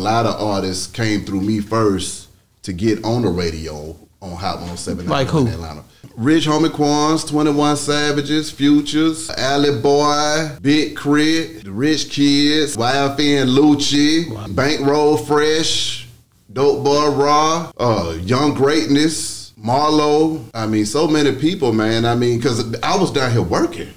lot of artists came through me first to get on the radio on Hot 107 Like who? in Atlanta. Rich Homie Quans, 21 Savages, Futures, Alley Boy, Big K.R.I.T., The Rich Kids, YFN Lucci, Bankroll Fresh, Dope Boy Raw, uh, Young Greatness, Marlo. I mean, so many people, man. I mean, because I was down here working.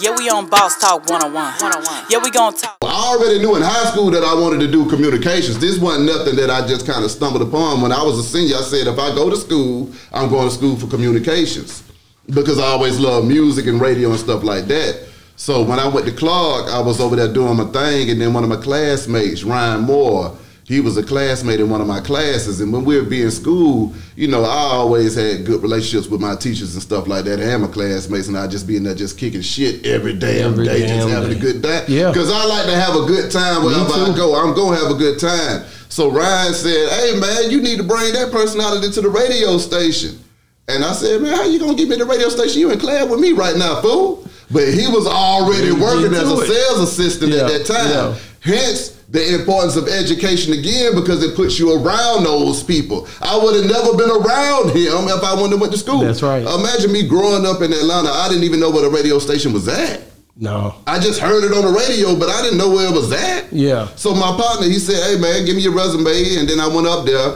Yeah, we on Boss Talk 101. Yeah, we gonna talk. I already knew in high school that I wanted to do communications. This wasn't nothing that I just kind of stumbled upon. When I was a senior, I said, if I go to school, I'm going to school for communications because I always loved music and radio and stuff like that. So when I went to Clark, I was over there doing my thing, and then one of my classmates, Ryan Moore, he was a classmate in one of my classes. And when we would be in school, you know, I always had good relationships with my teachers and stuff like that, and my classmates, and I'd just be in there just kicking shit every damn Every day, damn just having day. a good day. Yeah. Because I like to have a good time wherever I go. I'm gonna have a good time. So Ryan said, "Hey man, you need to bring that personality to the radio station." And I said, "Man, how you gonna get me to the radio station? You in class with me right now, fool?" But he was already working as a it. sales assistant Yeah, at that time. yeah. Hence the importance of education again because it puts you around those people. I would have never been around him if I wouldn't have went to school. That's right. Imagine me growing up in Atlanta. I didn't even know where the radio station was at. No. I just heard it on the radio, but I didn't know where it was at. Yeah. So my partner, he said, "Hey man, give me your resume," and then I went up there.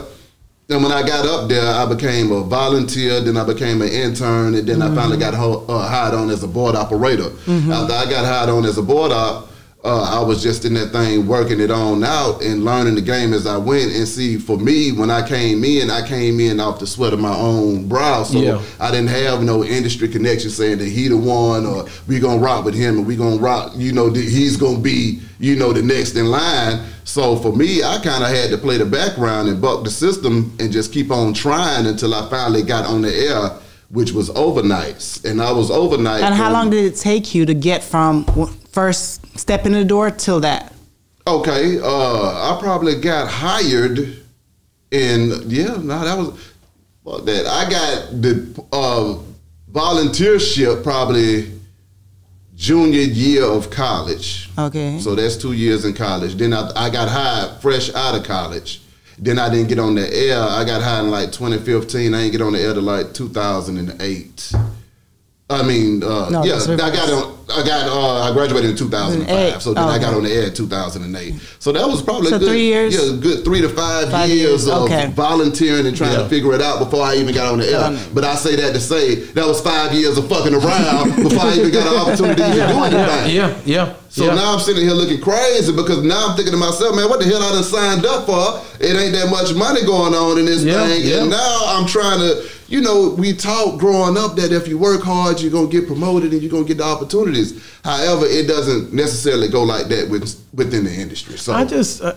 And when I got up there, I became a volunteer. Then I became an intern, and then I finally got ho- uh, hired on as a board operator. After I got hired on as a board op, uh, I was just in that thing working it on out and learning the game as I went. And see, for me, when I came in, I came in off the sweat of my own brow. So Yeah. I didn't have no industry connection saying that he the one or we gonna rock with him and we gonna rock, you know, he's gonna be, you know, the next in line. So for me, I kind of had to play the background and buck the system and just keep on trying until I finally got on the air, which was overnights. And I was overnight. And how long did it take you to get from first step in the door till that? Okay, uh, I probably got hired and yeah, no, that was well, that I got the uh, volunteership probably junior year of college. Okay. So that's two years in college. Then I, I got hired fresh out of college. Then I didn't get on the air. I got hired in like 2015. I didn't get on the air till like 2008. I mean, uh, No, yeah, I got on. I got. Uh, I graduated in 2005. 2008. So then I got on the air in 2008. So that was probably So a good, three years? Yeah, good three to five, Five years, years, of okay. volunteering and trying Yeah. to figure it out before I even got on the air. on. But I say that to say that was five years of fucking around before I even got an opportunity to do anything. Yeah, yeah. So yeah. now I'm sitting here looking crazy because now I'm thinking to myself, man, what the hell I done signed up for? It ain't that much money going on in this Yeah, thing. yeah. And now I'm trying to, you know, we taught growing up that if you work hard, you're gonna get promoted and you're gonna get the opportunities. However, it doesn't necessarily go like that with, within the industry. So I just uh,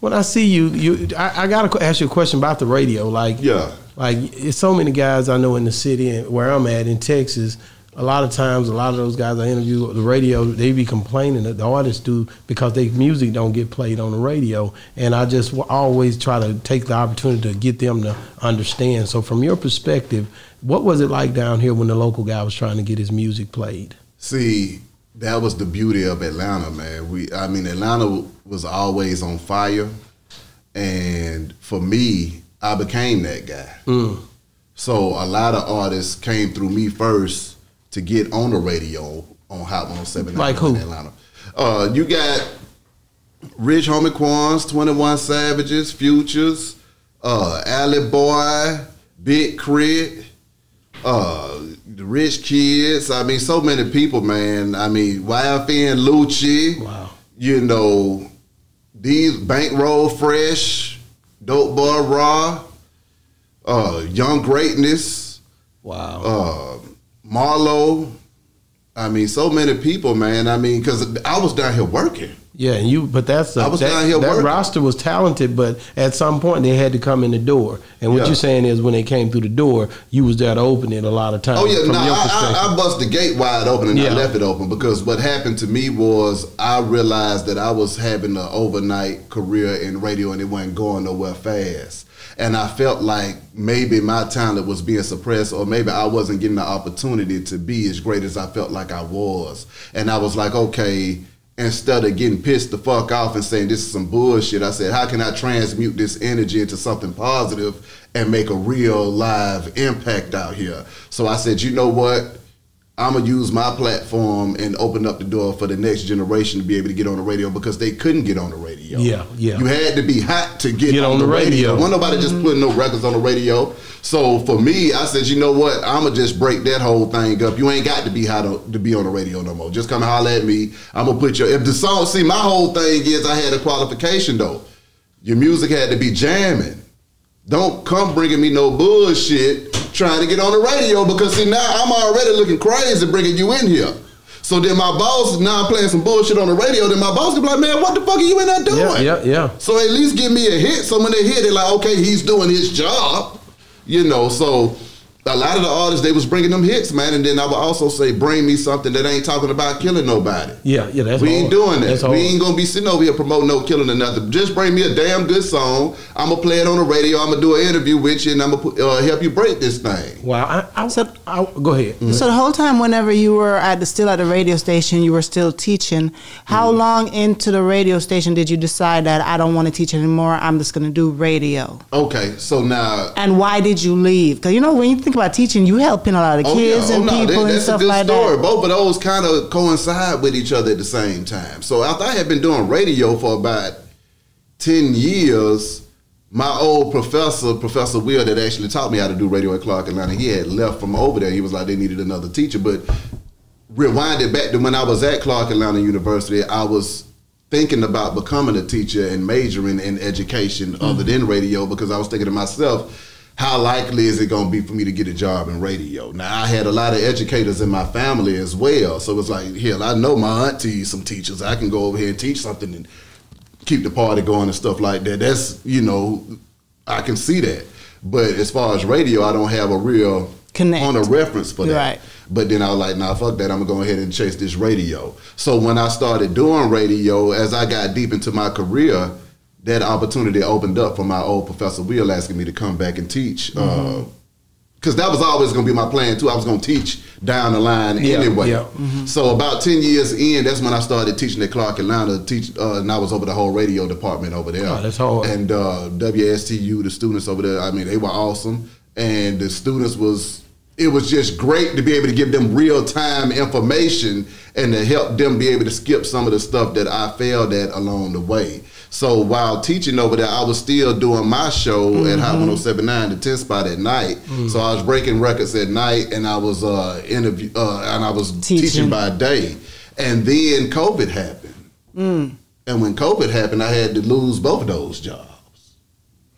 when I see you, you I, I gotta ask you a question about the radio. Like, Yeah. like it's so many guys I know in the city and where I'm at in Texas. A lot of times, a lot of those guys I interview the radio, they be complaining that the artists do because their music don't get played on the radio. And I just w- always try to take the opportunity to get them to understand. So, from your perspective, what was it like down here when the local guy was trying to get his music played? See, that was the beauty of Atlanta, man. We, I mean, Atlanta was always on fire, and for me, I became that guy. So a lot of artists came through me first to get on the radio on Hot 107 Like in? Atlanta. Uh, you got Rich Homie Quans, 21 Savages, Futures, uh, Alley Boy, Big K.R.I.T., uh, the Rich Kids. I mean, so many people, man. I mean, YFN Lucci. Wow. You know, these Bankroll Fresh, Dope Boy Raw, uh, Young Greatness, Wow. uh, Marlo. I mean, so many people, man. I mean, because I was down here working. Yeah, and you, but that's a, I was that, down here that working. roster was talented, but at some point they had to come in the door. And what Yeah. you're saying is, when they came through the door, you was there to open it a lot of times. Oh yeah, no, your I. I, I bust the gate wide open and I left it open because what happened to me was I realized that I was having an overnight career in radio and it wasn't going nowhere fast. And I felt like maybe my talent was being suppressed or maybe I wasn't getting the opportunity to be as great as I felt like I was. And I was like, okay, instead of getting pissed the fuck off and saying this is some bullshit, I said, how can I transmute this energy into something positive and make a real live impact out here? So I said, you know what? I'm gonna use my platform and open up the door for the next generation to be able to get on the radio because they couldn't get on the radio. Yeah, yeah. You had to be hot to get, Get on, the, radio. radio. Wasn't nobody just putting no records on the radio. So for me, I said, you know what? I'm gonna just break that whole thing up. You ain't got to be hot to, to be on the radio no more. Just come holler at me. I'm gonna put your if the song. See, my whole thing is I had a qualification though. Your music had to be jamming. Don't come bringing me no bullshit trying to get on the radio because see now I'm already looking crazy bringing you in here. So then my boss now I'm playing some bullshit on the radio. Then my boss can be like, man, what the fuck are you in there doing? Yeah, yeah, yeah. So at least give me a hit. So when they hear, they're like, okay, he's doing his job. You know, so a lot of the artists they was bringing them hits, man. And then I would also say, bring me something that ain't talking about killing nobody. Yeah, yeah, that's we hard. ain't doing that. That's We hard. ain't gonna be sitting over here promoting no killing or nothing. Just bring me a damn good song. I'm gonna play it on the radio. I'm gonna do an interview with you, and I'm gonna uh, help you break this thing. Wow, I, I, So- I, go ahead. So the whole time, whenever you were at the still at the radio station, you were still teaching. How Mm-hmm. long into the radio station did you decide that I don't want to teach anymore? I'm just going to do radio. Okay, so now And why did you leave? Because you know when you think about teaching, you helping a lot of oh, kids and oh, that- people and stuff like story. that. Both of those kind of coincide with each other at the same time. So after I had been doing radio for about ten years, my old professor, Professor Will, that actually taught me how to do radio at Clark Atlanta, he had left from over there. He was like they needed another teacher, but rewind it back to when I was at Clark Atlanta University, I was thinking about becoming a teacher and majoring in education other mm. than radio because I was thinking to myself, how likely is it going to be for me to get a job in radio? Now, I had a lot of educators in my family as well. So it was like, hell, I know my aunties, some teachers. I can go over here and teach something and keep the party going and stuff like that. That's, you know, I can see that. But as far as radio, I don't have a real Connect. on a reference for that. Right. But then I was like, nah, fuck that. I'm gonna go ahead and chase this radio. So when I started doing radio, as I got deep into my career, that opportunity opened up for my old professor Will asking me to come back and teach. Mm-hmm. Because that was always gonna be my plan too. I was gonna teach down the line Yeah, anyway. yeah. Mm-hmm. So about ten years in, that's when I started teaching at Clark Atlanta. Teach, uh, and I was over the whole radio department over there. Oh, that's hard. And uh, WSTU, the students over there, I mean, they were awesome, and the students was. It was just great to be able to give them real time information and to help them be able to skip some of the stuff that I failed at along the way. So while teaching over there, I was still doing my show at Hot 1079, the 10 spot at night. So I was breaking records at night and I was uh, interview uh, and I was Teaching. teaching by day. And then COVID happened. And when COVID happened, I had to lose both of those jobs.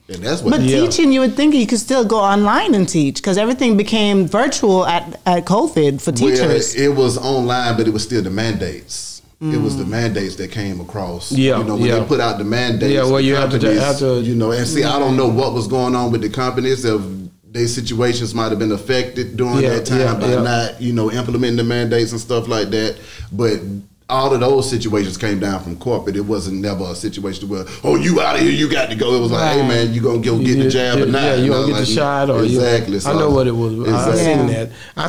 And that's what But Yeah. teaching, you would think you could still go online and teach because everything became virtual at, at COVID for teachers. Well, it was online, but it was still the mandates. It was the mm. mandates that came across. Yeah, you know when yeah. they put out the mandates. Yeah, well, you have to- have to- you know, and see, I don't know what was going on with the companies. of their situations might have been affected during Yeah, that time yeah, by not, you know, implementing the mandates and stuff like that. But all of those situations came down from corporate. It wasn't never a situation where, oh, you out of here, you got to go. It was like, hey man, you gonna go get You- the jab or yeah, not? Yeah, you know, gonna get like, the shot or you- exactly. I know what it was. I, I Exactly. seen that. I